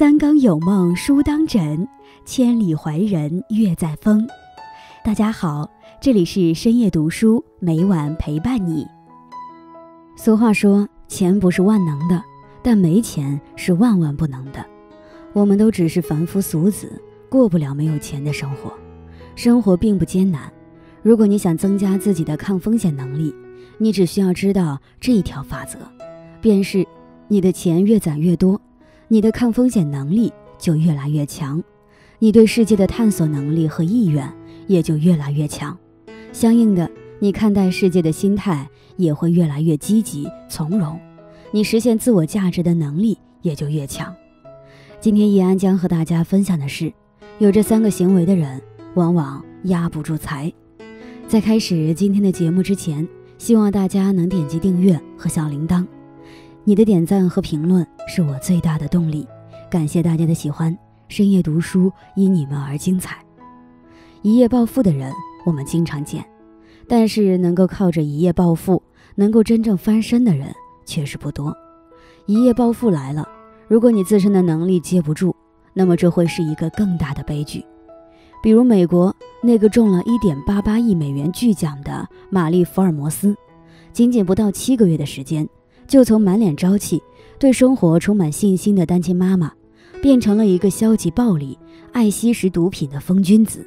三更有梦书当枕，千里怀人月在风。大家好，这里是深夜读书，每晚陪伴你。俗话说，钱不是万能的，但没钱是万万不能的。我们都只是凡夫俗子，过不了没有钱的生活。生活并不艰难，如果你想增加自己的抗风险能力，你只需要知道这一条法则，便是你的钱越攒越多。你的抗风险能力就越来越强，你对世界的探索能力和意愿也就越来越强，相应的，你看待世界的心态也会越来越积极从容，你实现自我价值的能力也就越强。今天易安将和大家分享的是，有这三个行为的人往往压不住财。在开始今天的节目之前，希望大家能点击订阅和小铃铛。你的点赞和评论是我最大的动力，感谢大家的喜欢。深夜读书因你们而精彩。一夜暴富的人我们经常见，但是能够靠着一夜暴富能够真正翻身的人却是不多。一夜暴富来了，如果你自身的能力接不住，那么这会是一个更大的悲剧。比如美国那个中了一点八八亿美元巨奖的玛丽福尔摩斯，仅仅不到七个月的时间。就从满脸朝气、对生活充满信心的单亲妈妈，变成了一个消极暴力、爱吸食毒品的疯君子。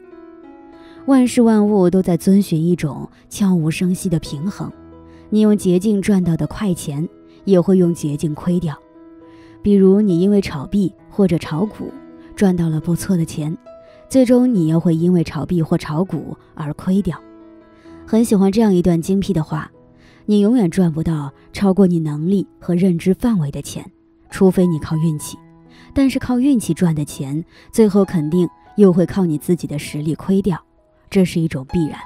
万事万物都在遵循一种悄无声息的平衡，你用捷径赚到的快钱，也会用捷径亏掉。比如，你因为炒币或者炒股赚到了不错的钱，最终你又会因为炒币或炒股而亏掉。很喜欢这样一段精辟的话。你永远赚不到超过你能力和认知范围的钱，除非你靠运气。但是靠运气赚的钱，最后肯定又会靠你自己的实力亏掉，这是一种必然。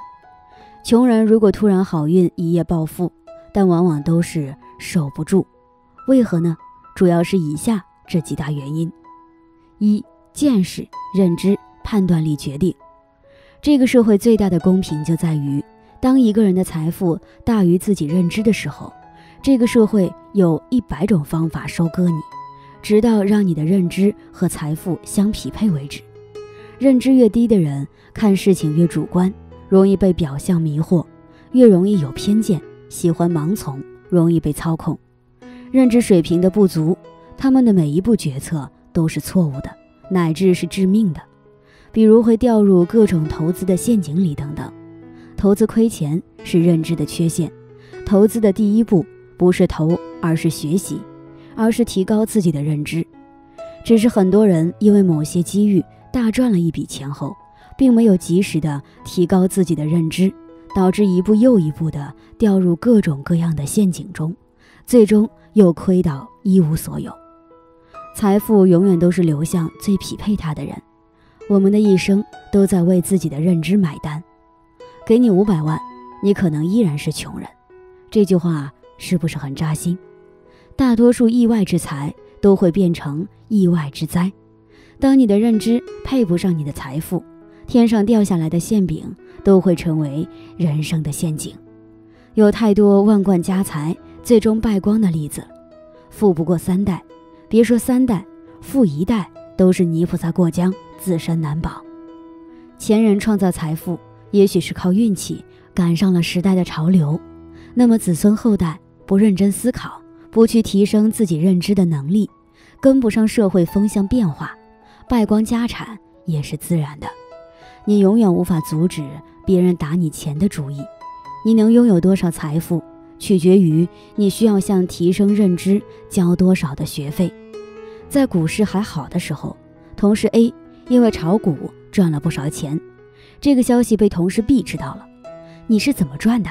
穷人如果突然好运一夜暴富，但往往都是守不住。为何呢？主要是以下这几大原因：一、见识、认知、判断力决定。这个社会最大的公平就在于。当一个人的财富大于自己认知的时候，这个社会有一百种方法收割你，直到让你的认知和财富相匹配为止。认知越低的人，看事情越主观，容易被表象迷惑，越容易有偏见，喜欢盲从，容易被操控。认知水平的不足，他们的每一步决策都是错误的，乃至是致命的，比如会掉入各种投资的陷阱里等等。投资亏钱是认知的缺陷。投资的第一步不是投，而是学习，而是提高自己的认知。只是很多人因为某些机遇大赚了一笔钱后，并没有及时的提高自己的认知，导致一步又一步的掉入各种各样的陷阱中，最终又亏到一无所有。财富永远都是流向最匹配他的人。我们的一生都在为自己的认知买单。给你五百万，你可能依然是穷人。这句话是不是很扎心？大多数意外之财都会变成意外之灾。当你的认知配不上你的财富，天上掉下来的馅饼都会成为人生的陷阱。有太多万贯家财最终败光的例子，富不过三代，别说三代，富一代都是泥菩萨过江，自身难保。前人创造财富。也许是靠运气赶上了时代的潮流，那么子孙后代不认真思考，不去提升自己认知的能力，跟不上社会风向变化，败光家产也是自然的。你永远无法阻止别人打你钱的主意。你能拥有多少财富，取决于你需要向提升认知交多少的学费。在股市还好的时候，同事 A 因为炒股赚了不少钱。这个消息被同事 B 知道了，你是怎么赚的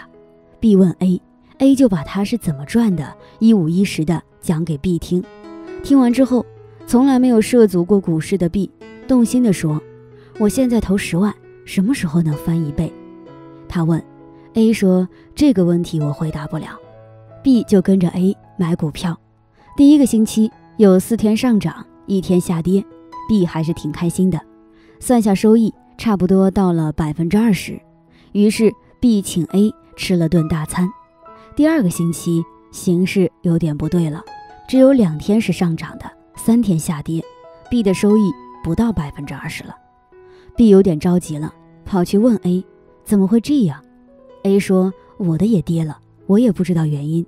？B 问 A，A 就把他是怎么赚的，一五一十的讲给 B 听。听完之后，从来没有涉足过股市的 B 动心的说：“我现在投十万，什么时候能翻一倍？”他问 A 说：“这个问题我回答不了。”B 就跟着 A 买股票，第一个星期有四天上涨，一天下跌，B 还是挺开心的，算下收益。差不多到了百分之二十，于是 B 请 A 吃了顿大餐。第二个星期形势有点不对了，只有两天是上涨的，三天下跌，，B 的收益不到百分之二十了。B 有点着急了，跑去问 A：“ 怎么会这样？”A 说：“我的也跌了，我也不知道原因。”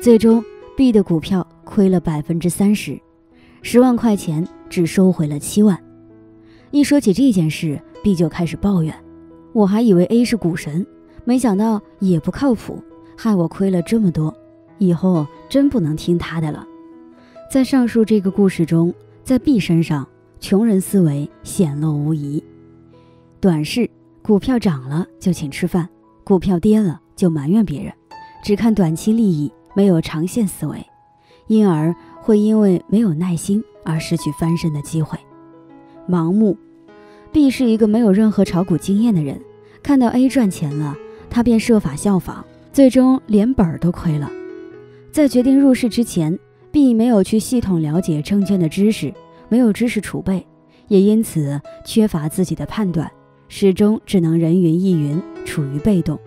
最终，B 的股票亏了百分之三十，十万块钱只收回了七万。一说起这件事，B 就开始抱怨：“我还以为 A 是股神，没想到也不靠谱，害我亏了这么多，以后真不能听他的了。”在上述这个故事中，在 B 身上。穷人思维显露无遗，短视，股票涨了就请吃饭，股票跌了就埋怨别人，只看短期利益，没有长线思维，因而会因为没有耐心而失去翻身的机会。盲目，B 是一个没有任何炒股经验的人，看到 A 赚钱了，他便设法效仿，最终连本儿都亏了。在决定入市之前，B 没有去系统了解证券的知识。没有知识储备，也因此缺乏自己的判断，始终只能人云亦云，处于被动。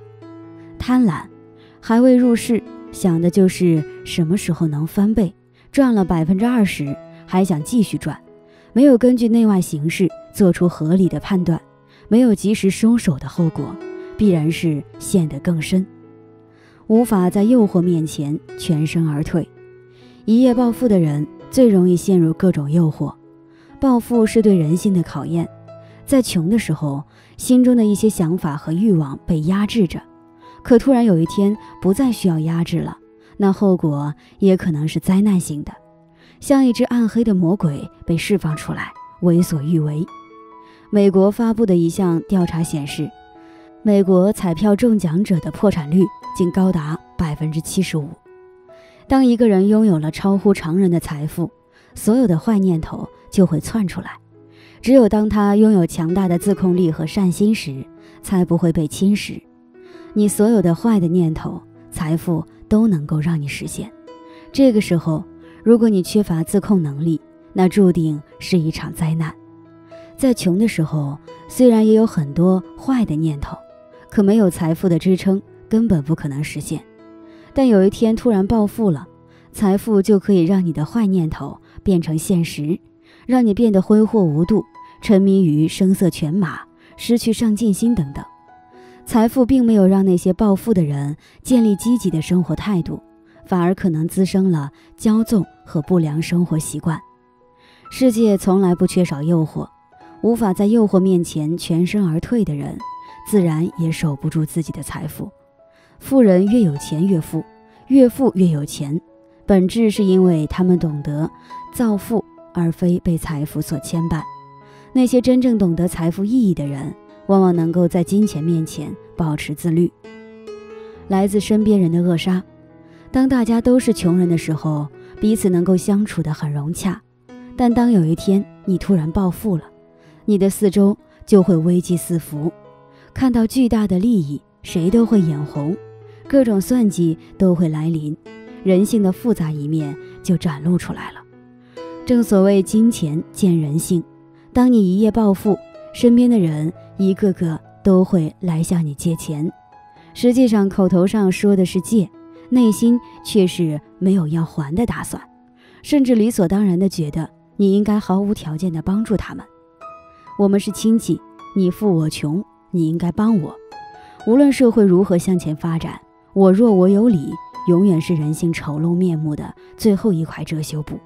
贪婪，还未入市，想的就是什么时候能翻倍，赚了百分之二十，还想继续赚。没有根据内外形势做出合理的判断，没有及时收手的后果，必然是陷得更深，无法在诱惑面前全身而退。一夜暴富的人。最容易陷入各种诱惑，暴富是对人性的考验。在穷的时候，心中的一些想法和欲望被压制着，可突然有一天不再需要压制了，那后果也可能是灾难性的，像一只暗黑的魔鬼被释放出来，为所欲为。美国发布的一项调查显示，美国彩票中奖者的破产率竟高达百分之七十五。当一个人拥有了超乎常人的财富，所有的坏念头就会窜出来。只有当他拥有强大的自控力和善心时，才不会被侵蚀。你所有的坏的念头，财富都能够让你实现。这个时候，如果你缺乏自控能力，那注定是一场灾难。在穷的时候，虽然也有很多坏的念头，可没有财富的支撑，根本不可能实现。但有一天突然暴富了，财富就可以让你的坏念头变成现实，让你变得挥霍无度，沉迷于声色犬马，失去上进心等等。财富并没有让那些暴富的人建立积极的生活态度，反而可能滋生了骄纵和不良生活习惯。世界从来不缺少诱惑，无法在诱惑面前全身而退的人，自然也守不住自己的财富。富人越有钱越富，越富越有钱，本质是因为他们懂得造富，而非被财富所牵绊。那些真正懂得财富意义的人，往往能够在金钱面前保持自律。来自身边人的扼杀，当大家都是穷人的时候，彼此能够相处得很融洽；但当有一天你突然暴富了，你的四周就会危机四伏，看到巨大的利益，谁都会眼红。各种算计都会来临，人性的复杂一面就展露出来了。正所谓金钱见人性，当你一夜暴富，身边的人一个个都会来向你借钱，实际上口头上说的是借，内心却是没有要还的打算，甚至理所当然的觉得你应该毫无条件的帮助他们。我们是亲戚，你富我穷，你应该帮我。无论社会如何向前发展。我若我有理，永远是人性丑陋面目的最后一块遮羞布。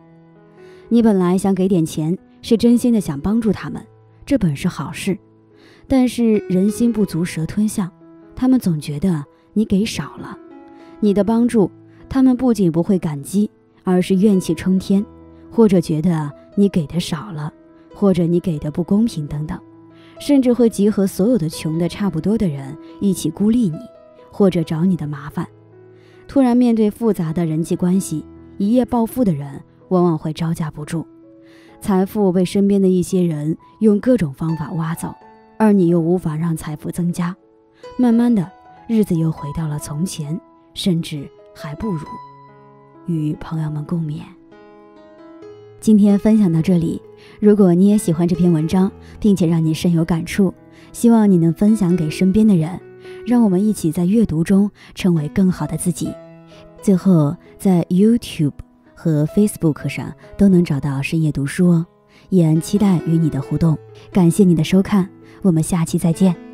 你本来想给点钱，是真心的想帮助他们，这本是好事。但是人心不足蛇吞象，他们总觉得你给少了，你的帮助，他们不仅不会感激，而是怨气冲天，或者觉得你给的少了，或者你给的不公平等等，甚至会集合所有的穷的差不多的人一起孤立你。或者找你的麻烦，突然面对复杂的人际关系，一夜暴富的人往往会招架不住，财富被身边的一些人用各种方法挖走，而你又无法让财富增加，慢慢的日子又回到了从前，甚至还不如。与朋友们共勉。今天分享到这里，如果你也喜欢这篇文章，并且让你深有感触，希望你能分享给身边的人。让我们一起在阅读中成为更好的自己。最后，在 YouTube 和 Facebook 上都能找到深夜读书哦。也期待与你的互动。感谢你的收看，我们下期再见。